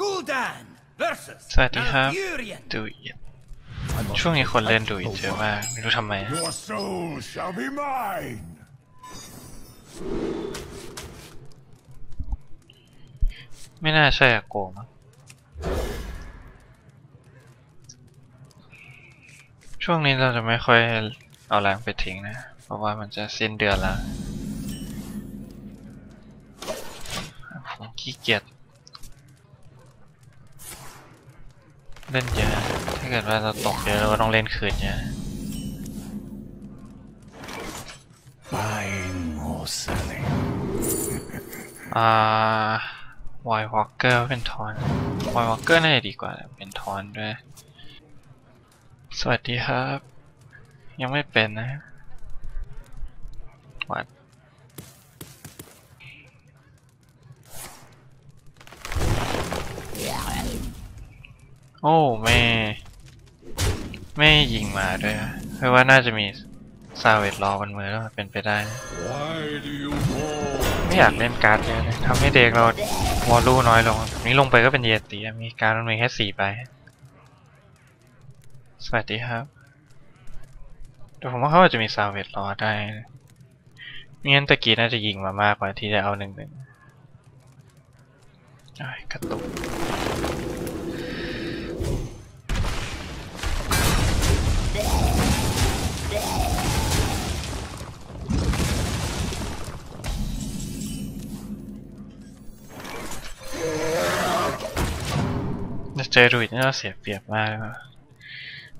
Gul'dan versus สวัสดีครับ Malfurion. ดูอิดช่วงนี้คนเล่นดูอิดเยอะมากไม่รู้ทำไม Your soul shall be mine. ไม่น่าใช่อาโกมั้งช่วงนี้เราจะไม่ค่อยเอาแรงไปทิ้งนะ เพราะว่ามันจะสิ้นเดือนแล้วผมขี้เกียจ เล่นเยอะ ถ้าเกิดว่าเราตกเยอะเราก็ต้องเล่นคืนเยอะ Buying or selling. อ่าวอยวอลเกอร์เป็นทอนวอยวอลเกอร์น่าจะดีกว่าแหละเป็นทอนด้วย สวัสดีครับ ยังไม่เป็นนะวั โอ้แม่แม่ยิงมาด้วยอะเพราะว่าน่าจะมีซาเวตรอบนมือแล้วเป็นไปได้นะ Why do you call? ไม่อยากเล่นการ์ดเยอะเลยทำให้เด็กเราวอลลุ่น้อยลงแบบนี้ลงไปก็เป็นเยติอะมีการดมันมีแค่สี่ใบสวัสดีครับแต่ผมว่าเขาอาจจะมีซาเวตรอได้นะไม่งั้นตะกี้น่าจะยิงมามากกว่าที่จะเอาหนึ่งหนึ่งอ้ายกระตุก เจอรูดนี่เราเสียเปรียบมาก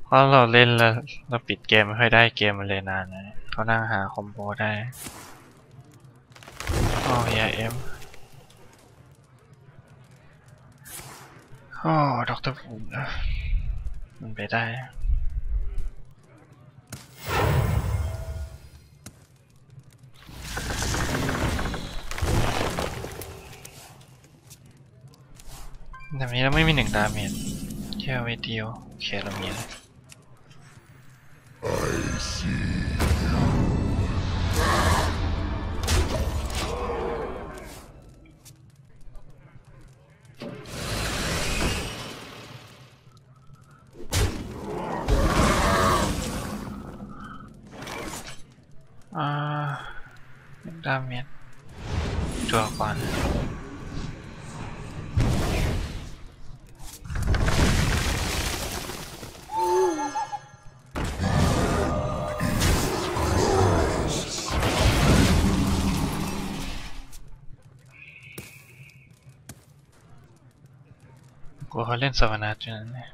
เพราะเราเล่นแล้วเราปิดเกมไม่ค่อยได้เกมมันเลยนานนะเขานั่งหา combo ได้โอ้ยาเอ็มโอ้ Doctor Boom นะมันไปได้ แบบนี้เราไม่มีหนึ่งดาเมจแค่ไว้เดียวโอเคเรามีแล้ว กลัวเขาเล่นสวนาจนนั้นเนี่ย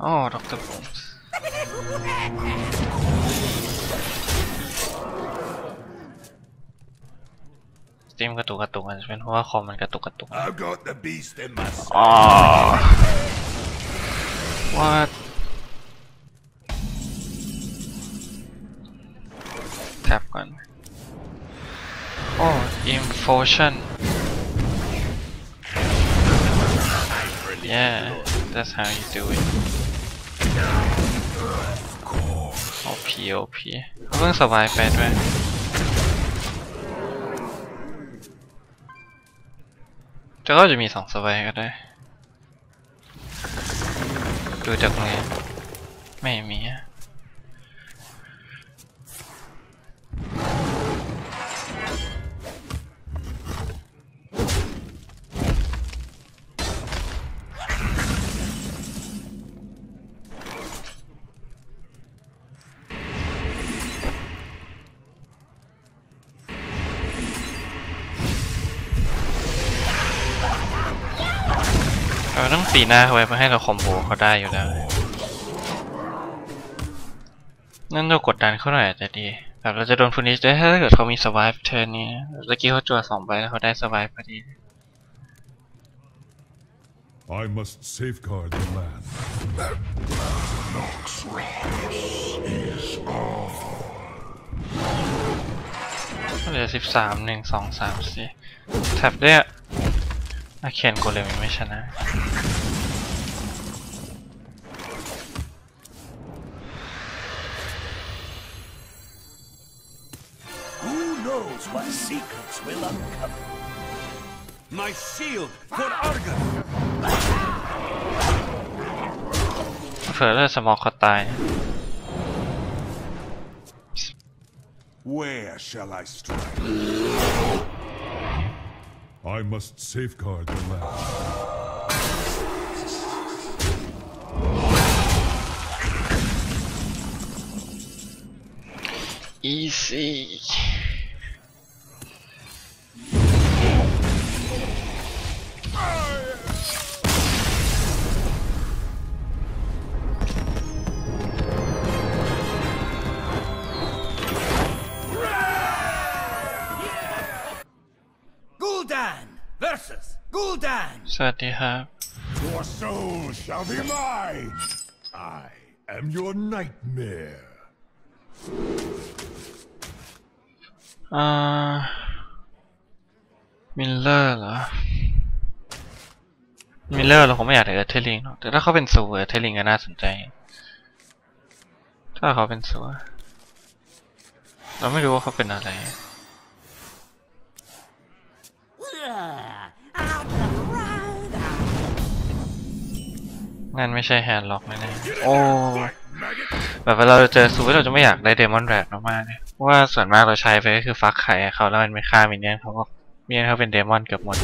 โอ้ Doctor Boom stream กระตุกกระตุกอาจจะเป็นเพราะว่าคอมมันกระตุกกระตุก I've got the beast in my sight. อ๋อ what infusion yeah that's how you do it OP OP เขาเพิ่งสบายไปด้วยจะก็จะมีสองสบายก็ได้ ดูจากมือไม่มีอะ ต้องตีหน้าเขาไว้เพื่อให้เราคอมโบเขาได้อยู่แล้วนั่นเรากดดันเขาหน่อยอาจจะดีแบบเราจะโดนพูนิชได้ถ้าเกิดเขามี survive turn นี้ตะกี้เขาจั่วสองใบแล้วเขาได้ survive พอดี I must safeguard the land. Nox is all. เหลือสิบสามหนึ่งสองสามสี่แท็บด้วยอะอาเขียนโกเลมยังไม่ชนะ knows what secrets will uncover? My shield for Argon! เผื่อเลือดสมองเขาตาย Where shall I strike? I must safeguard the land. easy สวัสดีครับ Your soul shall be mine. I am your nightmare. อ่า mirror เหรอ mirror เราคงไม่อยากถือ Earthen Ring หรอกแต่ถ้าเขาเป็น Zoo Earthen Ring ก็น่าสนใจ ถ้าเขาเป็น Zoo เราไม่รู้ว่าเขาเป็นอะไร งั้นไม่ใช่ Handlock แน่ๆโอ้แบบเวลาเราเจอ Zoo เราจะไม่อยากได้ Demonwrath มากๆเนี่ยเพราะว่าส่วนมากเราใช้ไปก็คือฟักไข่ให้เขาแล้วมันไม่ฆ่า minion เขาก็ minion เขาเป็น demon เกือบหมด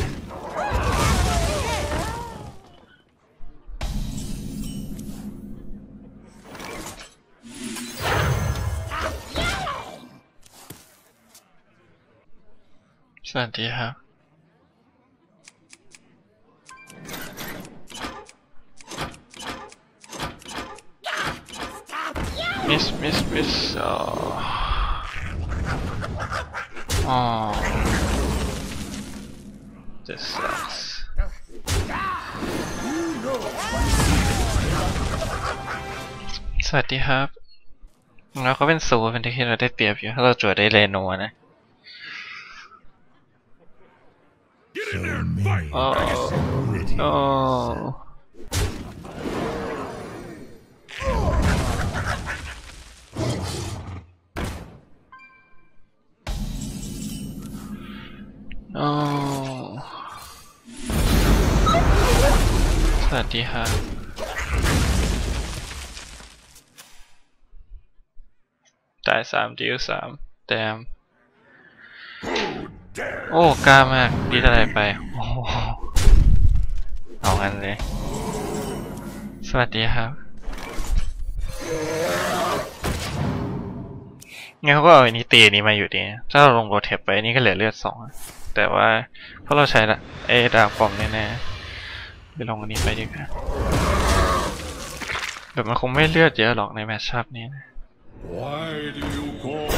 สวัสดีครับ miss miss miss อ๋ออ๋อ this sucks สวัสดีครับแล้วเขาเป็น Zoo เป็นที่เราได้เปรียบอยู่ ถ้าเราจั่วได้ Reno นะ Get in อ้โอ้โอ้สวัสดีครับตายสามดิวสามแตมโอ้กล้ามากดีอะไรไปโอ้เอางั้นเลย สวัสดีครับงั้นเขาก็เอาอันนี้ตีอันนี้มาอยู่ดี ถ้าเราลงโรเทปไปอันนี้ก็เหลือเลือดสองอ แต่ว่าเพราะเราใช้ละเอดาบปอมแน่ๆไปลงอันนี้ไปดีกว่าแบบมันคงไม่เลือดเยอะหรอกในแมตช์ชัพนี้นะ Why do you call?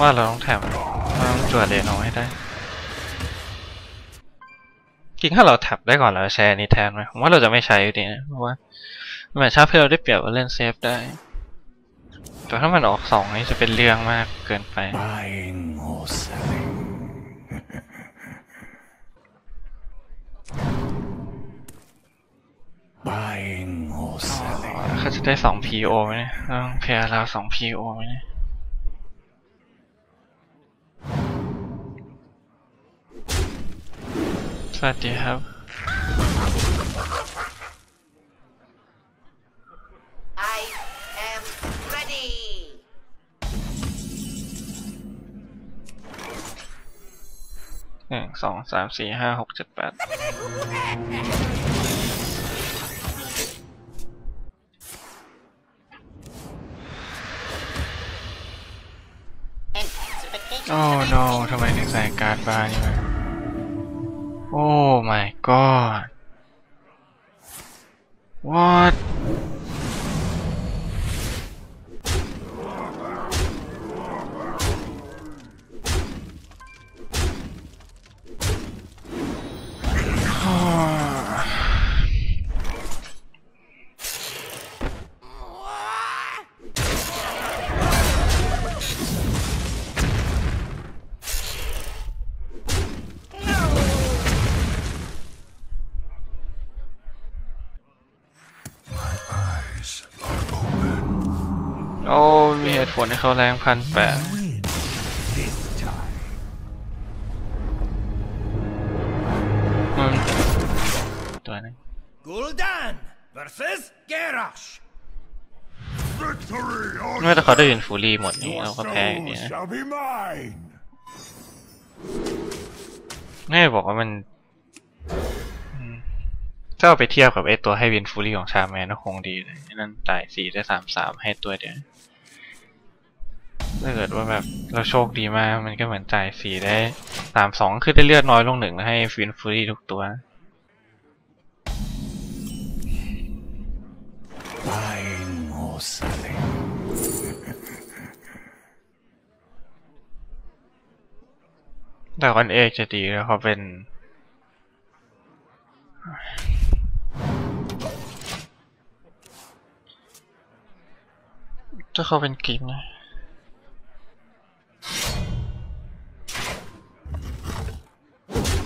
ว่าเราต้องแถมเราต้องจวดเลนเอาให้ได้จริงถ้าเราแท็บได้ก่อนเราจะใช้อันนี้แทนไหมผมว่าเราจะไม่ใช้อยู่ดีนะเพราะว่าแมตช์ชัพให้เราได้เปรียบว่าเล่นเซฟได้ แต่ถ้ามันออกสองนี่จะเป็นเรื่องมากเกินไป Buying or selling? เขาจะได้สอง PO ไหมเนี่ยต้องเพย์เราสอง PO ไหมเนี่ย สวัสดีครับ หนึ่งสองสามสี่ห้าหกเจ็ดแปดโอ้ no ทำไมถึงใส่การ์ดบาร์นี่มาโอ้ my god what เขาแรงพันแปด Win this time. มันตัวหนึง Gul'dan versus Garrosh. Victory or ไม่แต่เขาได้ยินฟูรี่หมดนี่ your เราก็แพ้อย่าง soul นี้นะ shall be mine. แม่บอกว่ามันอืมถ้าเอาไปเทียบกับไอตัวให้วินฟูรี่ของชาแมนก็คงดีเลยนั่นจ่ายสี่ได้สามสามให้ตัวเดียว ถ้าเกิดว่าแบบเราโชคดีมากมันก็เหมือนจ่ายสี่ได้สามสองคือได้เลือดน้อยลงหนึ่งแล้วให้วินฟูรี่ทุกตัว Buying or selling. แต่คอนเอกจะดีแล้วเขาเป็นถ้าเขาเป็นกิมนะ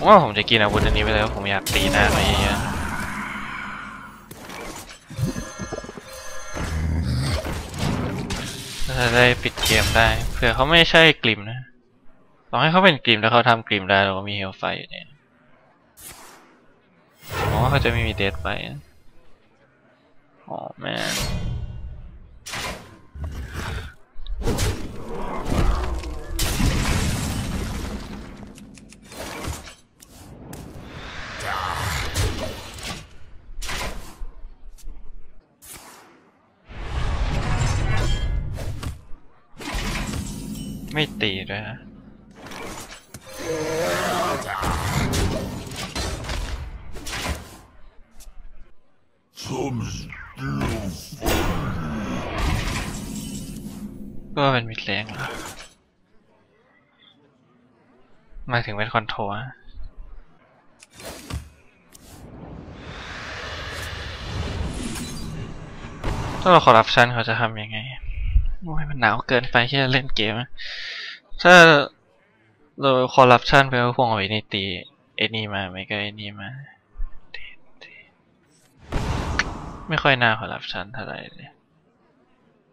ว่าผมจะกินอาวุธอันนี้ไปแล้วผมอยากตีหน้าเขาเยอะๆถ้าได้ปิดเกมได้เผื่อเขาไม่ใช่กลิ่มนะต่อให้เขาเป็นกริมแล้วเขาทำกริมได้เราก็มีเฮลไฟอยู่เนี่ยผมว่าเขาจะไม่มีเดทไปอ๋อแม่ ตีด้วยนะ Some still ก็เป็นมิดเลงเหรอหมายถึงเป็นคอนโทรลอะถ้าเราคอร์รัปชันเขาจะทำยังไง โอ้ยมันหนาวเกินไปที่จะเล่นเกมอะ ถ้าเราคอร์รัปชันไปก็คงเอาไว้ในตีไอ้นี่มาไม่ก็ไอ้นี่มา ไม่ค่อยน่าคอร์รัปชันเท่าไหร่เลย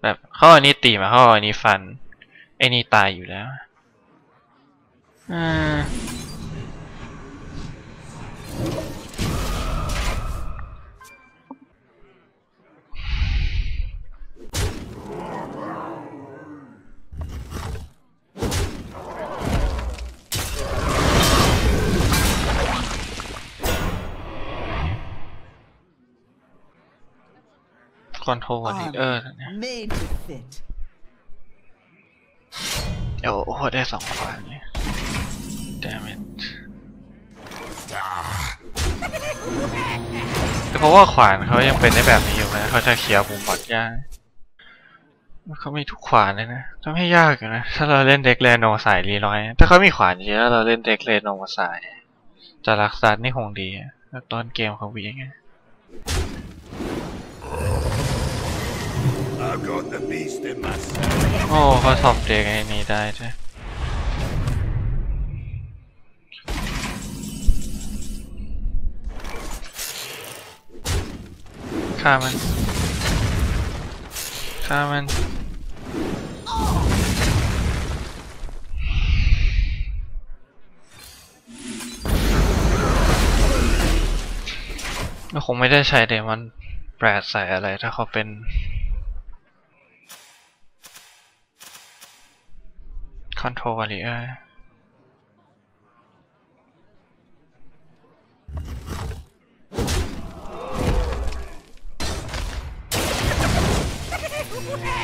แบบเขาเอาอันนี้ตีมาเขาเอาอันนี้ฟันไอ้นี่ตายอยู่แล้วอืม คอนโทรลวันนี้เออเนี่ย Made to fit. โอ้โหได้สองขวานเลย damn it แต่เพราะว่าขวานเขายังเป็นได้แบบนี้อยู่นะเขาจะเคลียร์มุมบอดยากเขามีทุกขวานเลยนะจะไม่ยากอยู่นะ ถ้าเราเล่นเด็กเรโนสายรีร้อย ถ้าเขามีขวานเยอะเราเล่นเด็กเรโนสายจะรักษานี่คงดีอะแล้วตอนเกมเขาวิ่งไง โอ้เขาท็อปเด็กไอ้นี้ได้ด้วยฆ่ามันฆ่ามันก็คงไม่ได้ใช้เดมอนแปรใส่อะไรถ้าเขาเป็น control value. Uh,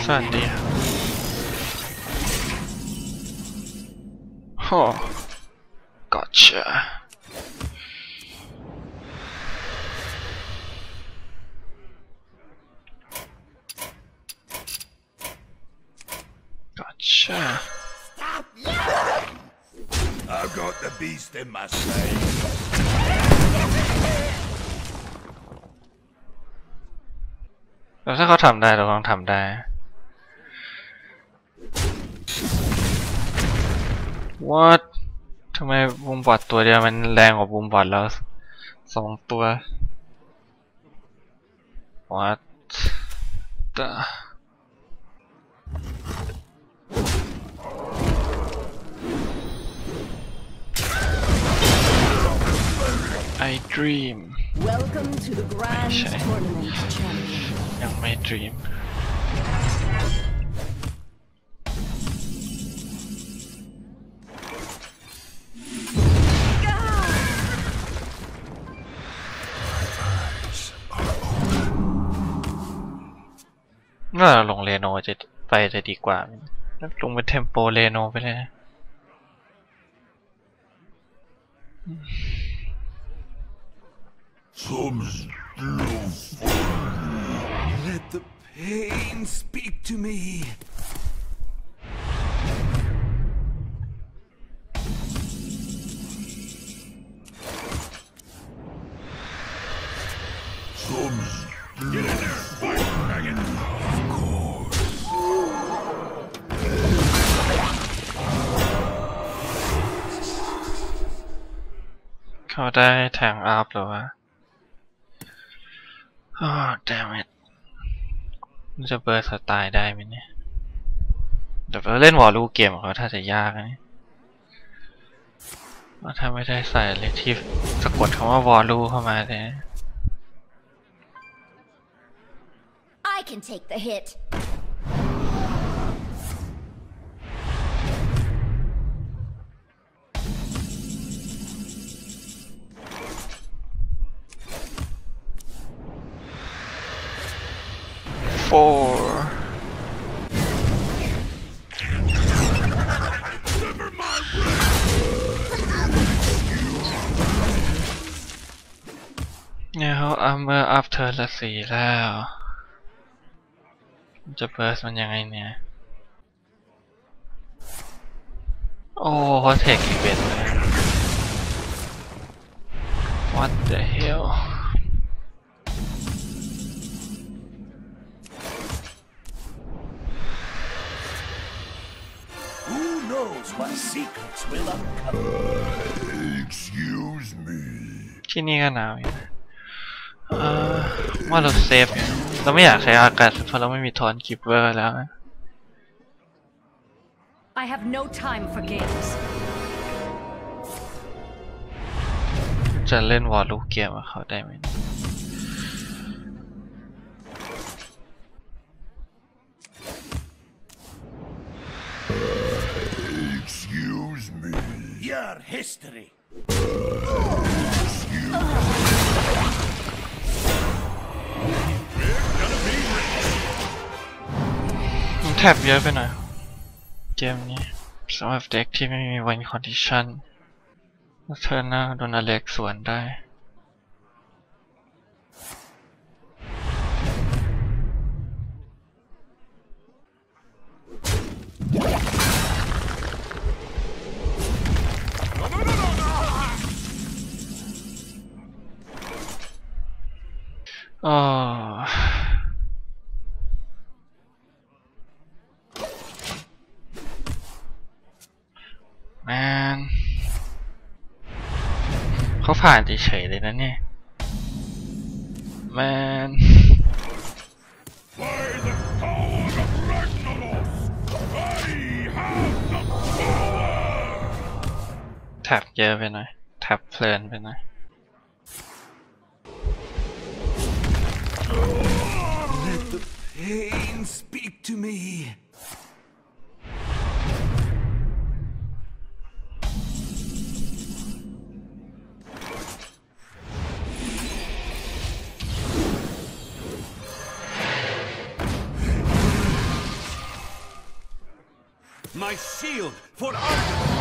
Sandy. Oh, gotcha. Gotcha. I've got the beast in my sight. แล้วถ้าเขาทำได้เราต้องทำได้ What ทำไมบูมบอดตัวเดียวมันแรงกว่าบูมบอดแล้วสองตัว What the I dream Welcome to the Grand Shame. Tournament, champion. ยังไม่ dream น่าลงเรโนจะไปจะดีกว่าไหมลงเป็นเทมโปเรโนไปเลยนะ Some still. Let the pain speak to me. Get in there, fire dragon. Of course. up หรือวะโอ้ damn it จะ burst ตายได้ไหมเนี่ยแต่เราเล่น value game ของเขาท่าจะยากนี่ถ้าไม่ได้ใส่เลยที่สะกดคำว่าวอลลูเข้ามาเนี่ย I can take the hit. Four เนี่ยเขา armor up turn ละสี่แล้ว จะ burst มันยังไงเนี่ย โอ้เขา take event เลย What the hell knows what secrets will uncover? Excuse me. ที่นี่ก็หนาวอยู่นะเออว่าเราเซฟอยู่เราไม่อยากใช้อากาศเพราะเราไม่มีทอนกิปเวอร์แล้วนะ I have no time for games. จะเล่นวอลลูเกมกับเขาได้ไหม history. มัน tap เยอะไปหน่อยเกมนี้สำหรับ deck ที่ไม่มี win condition เธอน่าโดน Alex สวนได้ อ๋อแมนเขาผ่านเฉยๆเลยนะเนี่ยแมนแท็บเยอะไปหน่อยแท็บเพลินไปหน่อย Let the pain speak to me. My shield for Arthur!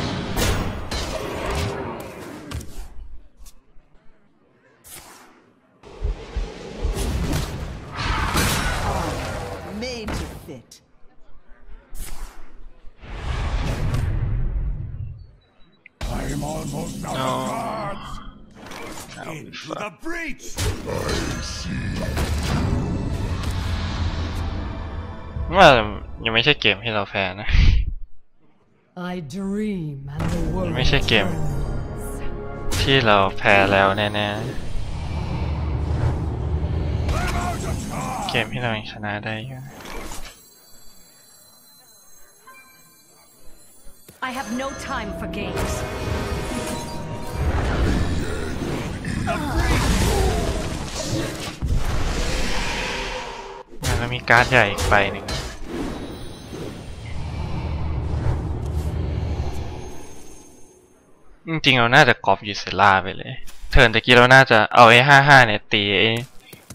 Made to fit. I'm almost out No. of cards! Into the breach! I see. ว่ายังไม่ใช่เกมที่เราแพ้นะ I dream and the world ไม่ใช่เกม turns. ที่เราแพ้แล้วแน่ๆ เกมที่เรายังชนะได้อยู่ I have no time for games. มันมีการ์ดใหญ่อีกใบหนึ่งจริงๆเราน่าจะก๊อบ Ysera ไปเลย turn ตะกี้เราน่าจะเอาไอ้ห้าห้าเนี่ยตีไอ้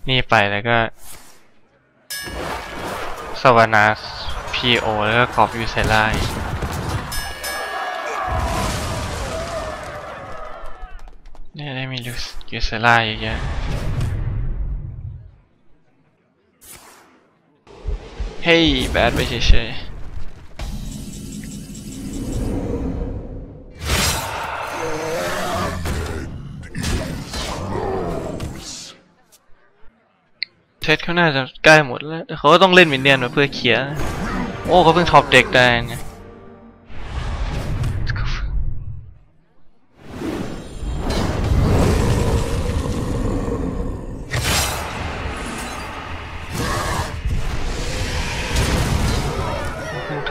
นี่ไปแล้วก็ Sylvanas PO แล้วก็ก๊อบ Ysera เนี่ยได้มียูเซล่าเยอะเฮ้ยแบดไปเฉยๆเทสเขาน่าจะใกล้หมดแล้วเขาก็ต้องเล่นมินเนี่ยนมาเพื่อเคลียร์ โอ้เขาเพิ่งท็อปเด็กได้ไง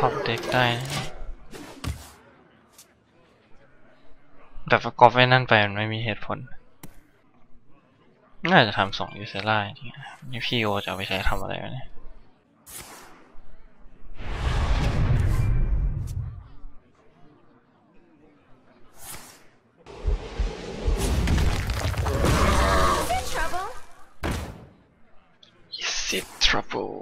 top deck ได้นะแต่ประกอบไว้นั่นไปมันไม่มีเหตุผล น่าจะทำสอง Ysera จริงๆนี่ PO จะเอาไปใช้ทำอะไรวะเนี่ย Trouble? Is it trouble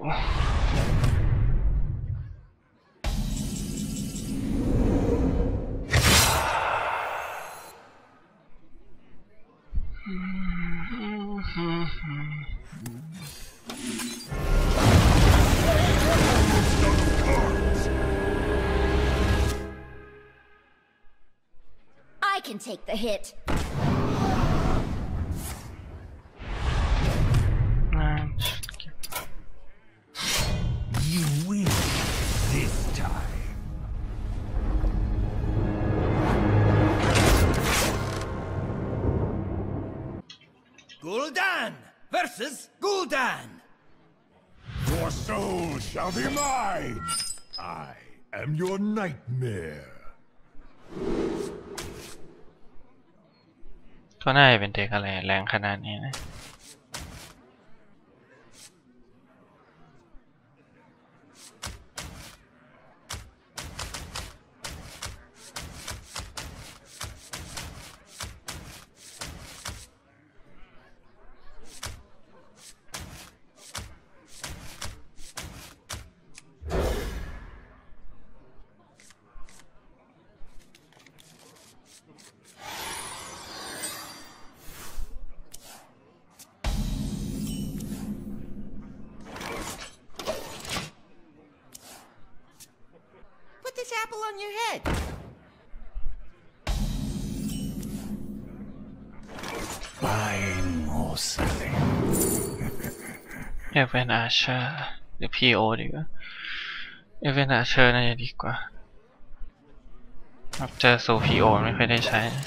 can take the hit. You win this time. Gul'dan versus Gul'dan. Your soul shall be mine. I am your nightmare. น่าจะเป็นเด็กอะไรแรงขนาดนี้นะ Elven Archer หรือ PO ดีกว่า Elven Archer น่าจะดีกว่าเจอโซ PO ไม่ค่อยได้ใช้นะ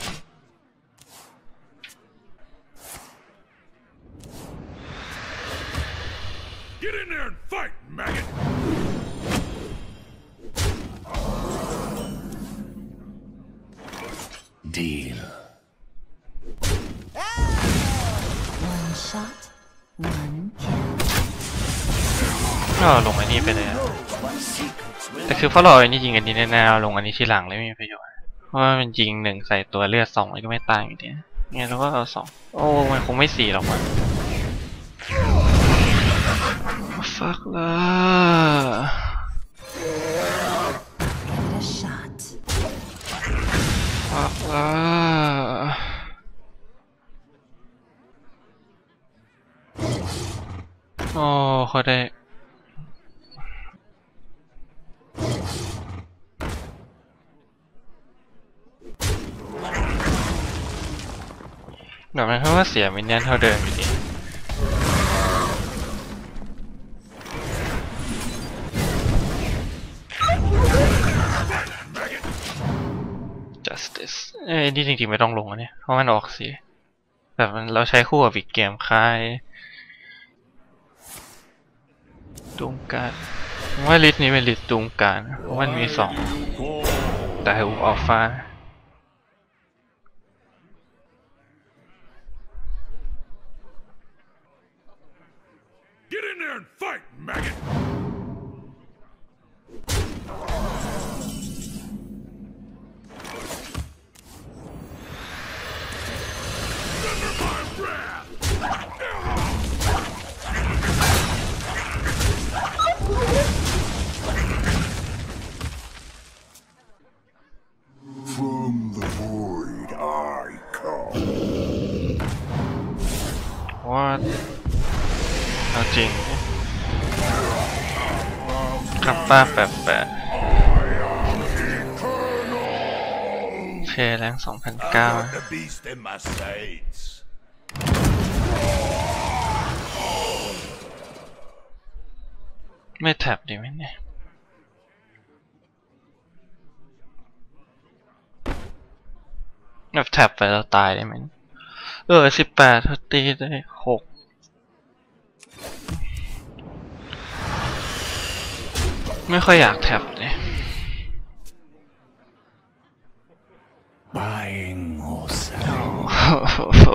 เพราะเราอันนี้ยิงอันนี้แน่ๆเอาลงอันนี้ทีหลังเลยไม่มีประโยชน์เพราะว่ามันยิงหนึ่งใส่ตัวเลือดสองมันก็ไม่ตายอยู่ดีงั้นเราก็เอาสองโอ้มันคงไม่สี่หรอกมันฟักละ Give it a shot. ฟักละโอ้ เด้แบบนั้นเขาว่าเสียมินเนี่ยนเท่าเดิมอยู่ดี justice เอ้ยนี่จริงๆไม่ต้องลงอันเนี่ย เพราะมันออกสีแบบมันเราใช้คู่กับอีกเกมคลายดุงการว่าลิสต์นี้เป็นลิสต์ดุงการเพราะมันมีสองแต่อุอัลฟา Get in ป้าแปะแปะเพแรงสองพันเก้าไม่แท็บดีไหมเนี่ยแบบแท็บไปแล้วตายได้ไหมเออสิบแปดตีได้หก ไม่ค่อยอยากแท็บเลย Buying or selling. โอ้โห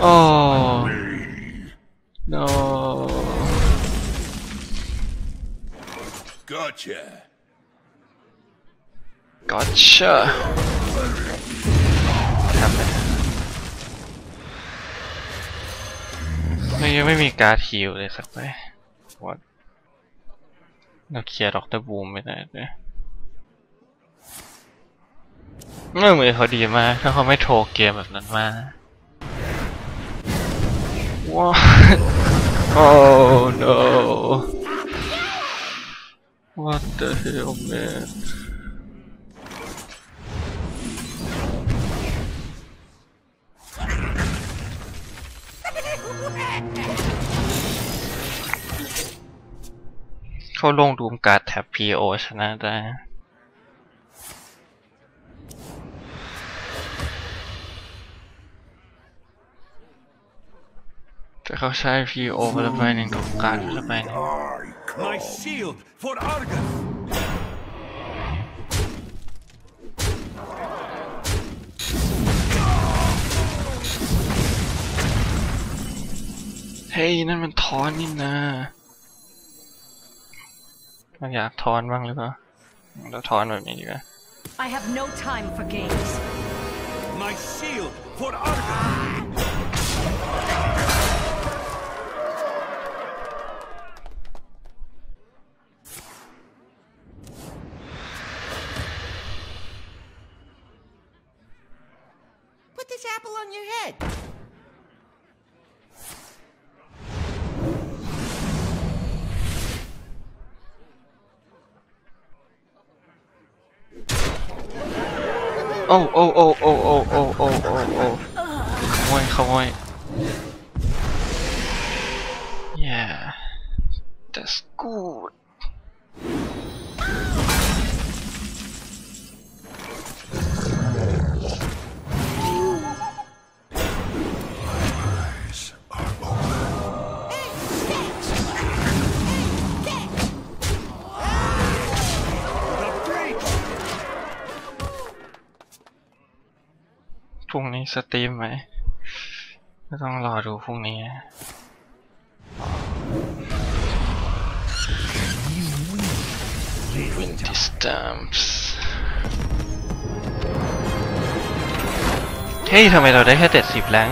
โอ้ no Gotcha. gotcha ทำไปไม่ยังไม่มีการ์ด heal เลยสักใบวัดเราเคลียร์ Doctor Boom ไม่ได้เลยเมื่อมือเขาดีมาก ถ้าเขาไม่ throw เกมแบบนั้นมาว้า oh no what the hell man เขาลง Doomguard tap PO ชนะได้แต่เขาใช้ PO ไปละใบหนึ่ง Doomguard ไปละใบหนึ่ง I My come. shield for Argus! เฮ้ยนั่นมันทอนนี่นะ เราอยากทอนบ้างหรือเปล่าเราทอนแบบนี้ดีกว่า I have no time for games. My shield for Argus! Oh, oh, oh, oh, พรุ่งนี้สตรีมไหมก็ต้องรอดูพรุ่งนี้ Twenty stamps เฮ้ยทำไมเราได้แค่เจ็ดสิบแรง